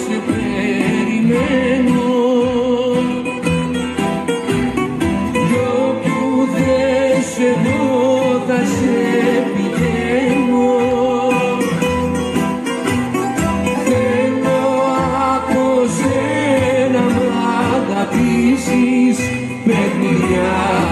σε περιμένω. Όπου δεν σε τα θα σε Θέλω από σένα μ' αγαπήσεις παιχνιδιά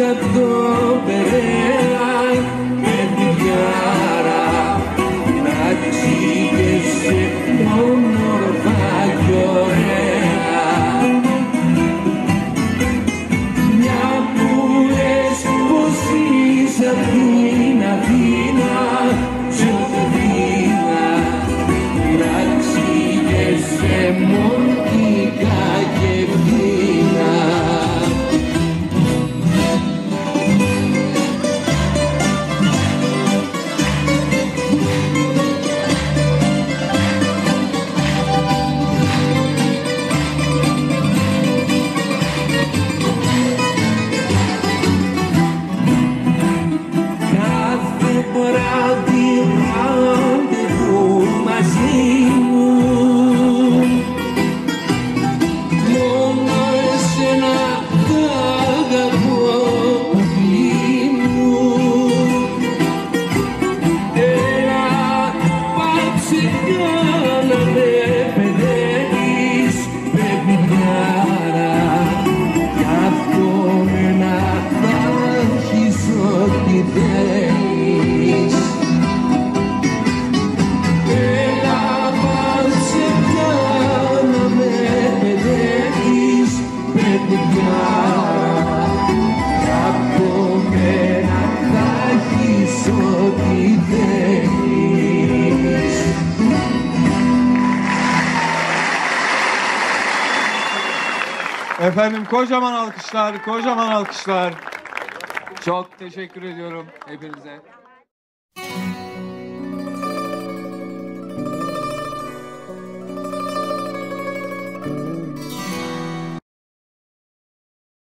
accept the. Βράδυ ραντεβού μαζί μου. Μόνο εσένα θα αγαπώ παιδί μου. Έλα πάψε πια να με παιδεύεις παιδιάρα Κι αυτό με να θα έχεις ό,τι θέλεις Efendim kocaman alkışlar, kocaman alkışlar. Çok teşekkür ediyorum hepinize.